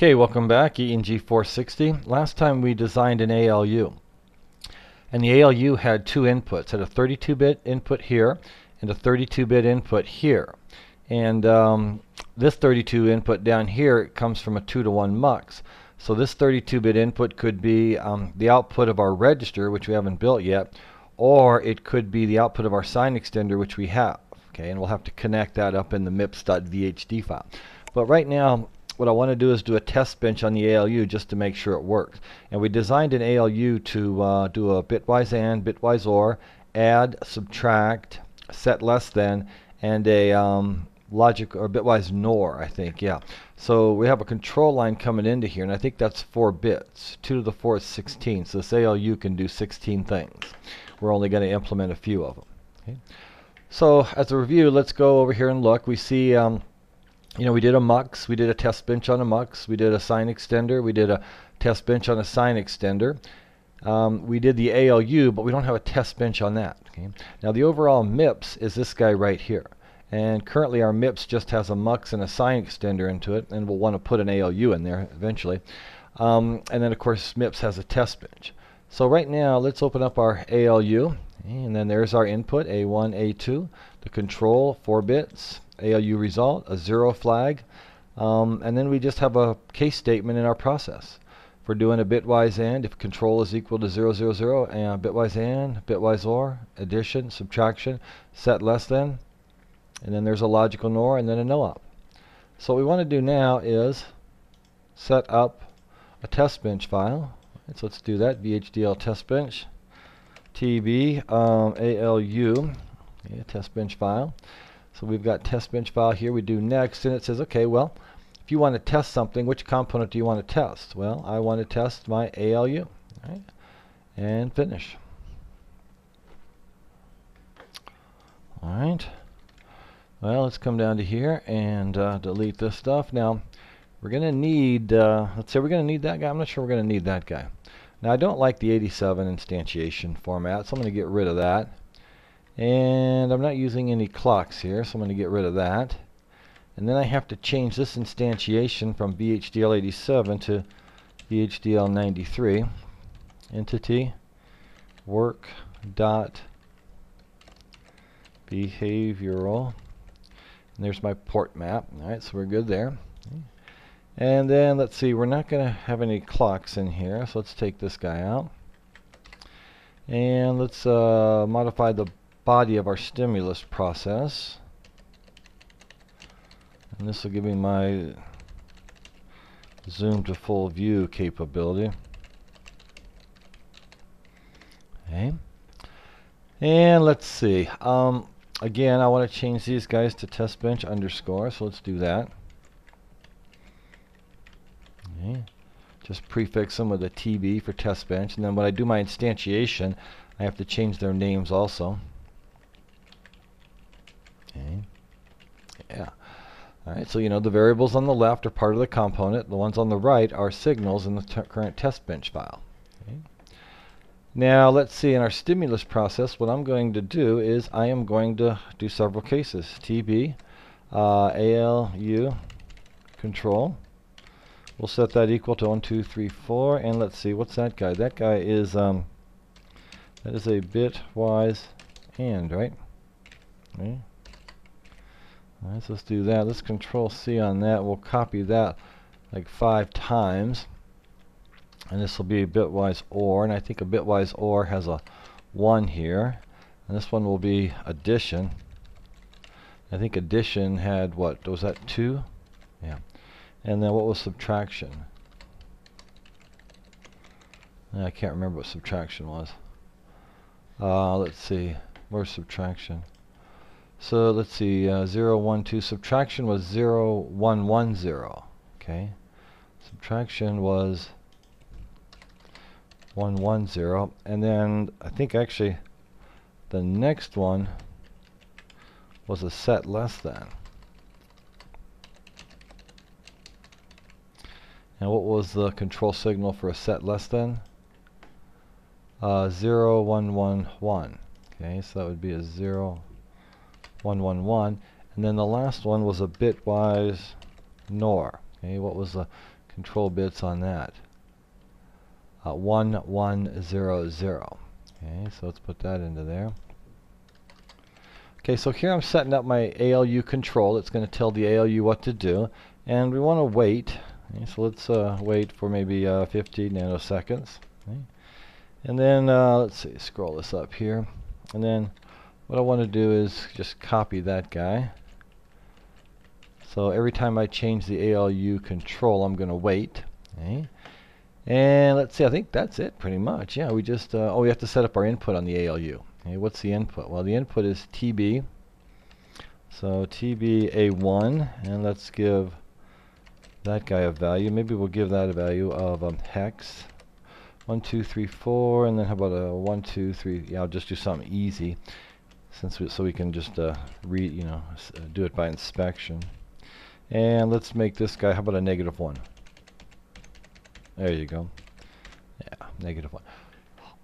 Okay, welcome back, ENG460. Last time we designed an ALU. And the ALU had two inputs, had a 32-bit input here and a 32-bit input here. And um, this 32 input down here comes from a 2 to 1 mux. So this 32-bit input could be um, the output of our register, which we haven't built yet, or it could be the output of our sign extender, which we have. Okay, and we'll have to connect that up in the mips.vhd file. But right now, what I want to do is do a test bench on the ALU just to make sure it works. And we designed an ALU to uh, do a bitwise AND, bitwise OR, add, subtract, set less than, and a um, logic or bitwise NOR, I think, yeah. So we have a control line coming into here, and I think that's 4 bits. 2 to the 4 is 16, so this ALU can do 16 things. We're only going to implement a few of them. Okay. So as a review, let's go over here and look. We see um, you know, we did a mux, we did a test bench on a mux, we did a sign extender, we did a test bench on a sign extender. Um, we did the ALU, but we don't have a test bench on that. Okay? Now the overall MIPS is this guy right here. And currently our MIPS just has a MUX and a sign extender into it, and we'll want to put an ALU in there eventually. Um, and then of course MIPS has a test bench. So right now let's open up our ALU, and then there's our input, A1, A2, the control, 4 bits, ALU result, a zero flag, um, and then we just have a case statement in our process. For doing a bitwise AND, if control is equal to 000, and bitwise AND, bitwise OR, addition, subtraction, set less than, and then there's a logical NOR, and then a no-op. So what we want to do now is set up a test bench file. Right, so let's do that, VHDL test bench, TB, um, ALU, okay, test bench file. So we've got test bench file here. We do next, and it says, okay, well, if you want to test something, which component do you want to test? Well, I want to test my ALU. Right? And finish. All right. Well, let's come down to here and uh, delete this stuff. Now, we're going to need, uh, let's say we're going to need that guy. I'm not sure we're going to need that guy. Now, I don't like the 87 instantiation format, so I'm going to get rid of that. And I'm not using any clocks here, so I'm going to get rid of that. And then I have to change this instantiation from VHDL87 to VHDL93. Entity work dot behavioral. And there's my port map. Alright, so we're good there. And then let's see, we're not going to have any clocks in here, so let's take this guy out. And let's uh, modify the body of our stimulus process. And this will give me my zoom to full view capability. Okay. And let's see. Um, again, I want to change these guys to test bench underscore, so let's do that. Okay. Just prefix them with a TB for test bench, and then when I do my instantiation, I have to change their names also. Okay. Yeah. All right, so you know the variables on the left are part of the component. The ones on the right are signals in the current test bench file. Okay. Now let's see in our stimulus process what I'm going to do is I am going to do several cases. TB, uh, ALU, control. We'll set that equal to 1, 2, 3, 4 and let's see what's that guy. That guy is um, that is a bitwise AND, right? Okay. Let's do that. Let's control C on that. We'll copy that like five times. And this will be a bitwise OR. And I think a bitwise OR has a 1 here. And this one will be addition. I think addition had what? Was that 2? Yeah. And then what was subtraction? I can't remember what subtraction was. Uh, let's see. Where's subtraction? So let's see, uh, 0, 1, 2. Subtraction was 0, 1, 1, 0. Okay. Subtraction was 1, 1, 0. And then I think actually the next one was a set less than. And what was the control signal for a set less than? Uh, 0, 1, 1, 1. Okay, so that would be a 0, 111 and then the last one was a bitwise NOR okay what was the control bits on that. Uh, 1100. Okay, so let's put that into there. Okay, so here I'm setting up my ALU control. It's going to tell the ALU what to do. And we want to wait. Okay, so let's uh, wait for maybe uh, 50 nanoseconds. Okay. And then, uh, let's see, scroll this up here. And then what I want to do is just copy that guy. So every time I change the ALU control, I'm going to wait. Okay. And let's see, I think that's it pretty much. Yeah, we just, uh, oh, we have to set up our input on the ALU. Okay, what's the input? Well, the input is TB. So TB-A1, and let's give that guy a value. Maybe we'll give that a value of um, hex. 1, 2, 3, 4, and then how about a 1, 2, 3, yeah, I'll just do something easy since we, so we can just uh, read, you know, uh, do it by inspection. And let's make this guy, how about a negative 1? There you go. Yeah, negative 1.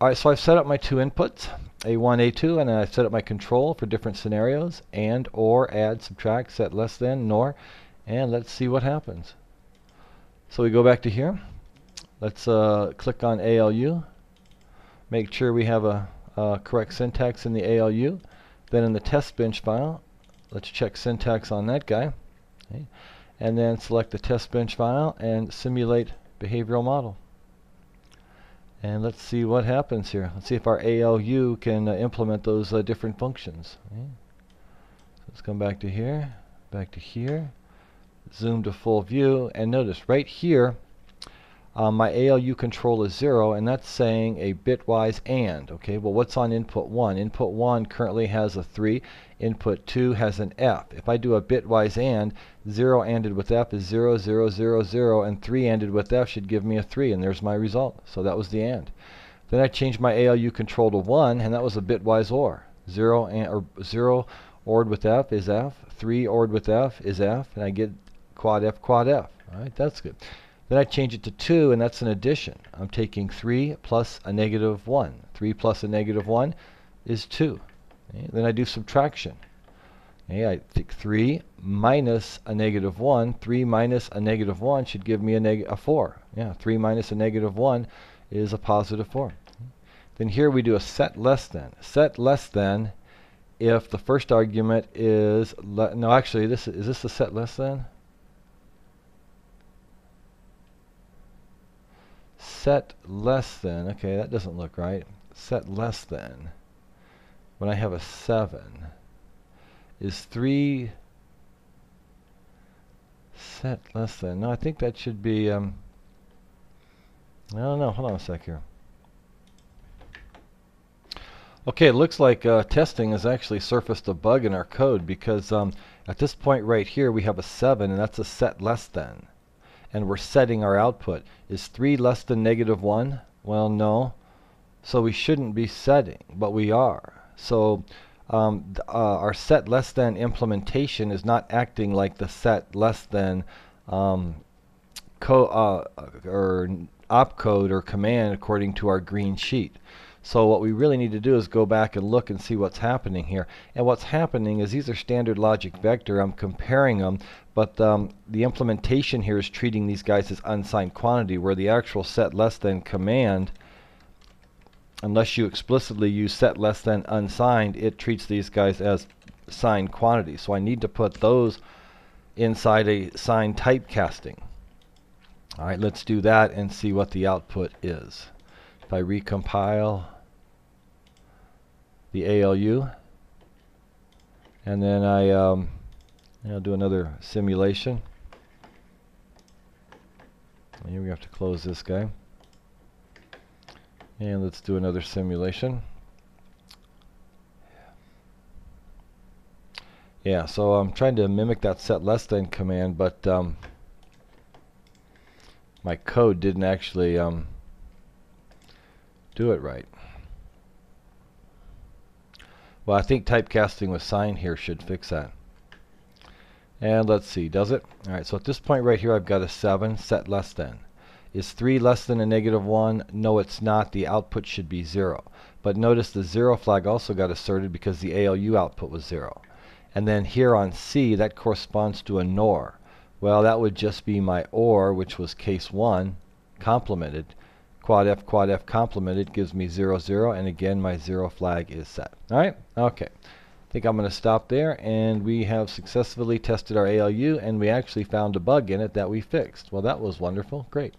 Alright, so I've set up my two inputs, A1, A2, and I've set up my control for different scenarios, and, or, add, subtract, set less than, nor, and let's see what happens. So we go back to here. Let's uh, click on ALU. Make sure we have a, a correct syntax in the ALU. Then in the test bench file, let's check syntax on that guy. Okay. And then select the test bench file and simulate behavioral model. And let's see what happens here. Let's see if our ALU can uh, implement those uh, different functions. Okay. So let's come back to here, back to here, zoom to full view, and notice right here, um, my ALU control is 0, and that's saying a bitwise AND. Okay, well what's on input 1? Input 1 currently has a 3, input 2 has an F. If I do a bitwise AND, 0 ANDed with F is 0, 0, 0, 0, and 3 ANDed with F should give me a 3, and there's my result. So that was the AND. Then I changed my ALU control to 1, and that was a bitwise OR. 0, and, or 0 ORed with F is F, 3 ORed with F is F, and I get quad F, quad F. Alright, that's good. Then I change it to 2, and that's an addition. I'm taking 3 plus a negative 1. 3 plus a negative 1 is 2. Okay? Then I do subtraction. Okay, I take 3 minus a negative 1. 3 minus a negative 1 should give me a, a 4. Yeah, 3 minus a negative 1 is a positive 4. Then here we do a set less than. Set less than if the first argument is, no actually this is this a set less than? Set less than, okay, that doesn't look right. Set less than, when I have a 7, is 3 set less than. No, I think that should be, um, I don't know, hold on a sec here. Okay, it looks like uh, testing has actually surfaced a bug in our code because um, at this point right here we have a 7 and that's a set less than and we're setting our output. Is 3 less than negative 1? Well, no. So we shouldn't be setting, but we are. So um, uh, our set less than implementation is not acting like the set less than um, co uh, or opcode or command according to our green sheet. So what we really need to do is go back and look and see what's happening here. And what's happening is these are standard logic vector. I'm comparing them, but um, the implementation here is treating these guys as unsigned quantity, where the actual set less than command, unless you explicitly use set less than unsigned, it treats these guys as signed quantity. So I need to put those inside a signed typecasting. All right, let's do that and see what the output is. I recompile the ALU, and then I um, I'll do another simulation. Here we have to close this guy. And let's do another simulation. Yeah, so I'm trying to mimic that set less than command, but um, my code didn't actually um, do it right. Well, I think typecasting with sign here should fix that. And let's see, does it? Alright, so at this point right here I've got a 7 set less than. Is 3 less than a negative 1? No, it's not. The output should be 0. But notice the 0 flag also got asserted because the ALU output was 0. And then here on C, that corresponds to a NOR. Well, that would just be my OR, which was case 1, complemented. Quad F, quad F complemented gives me 0, 0, and again my 0 flag is set. Alright? Okay. I think I'm going to stop there, and we have successfully tested our ALU, and we actually found a bug in it that we fixed. Well, that was wonderful. Great.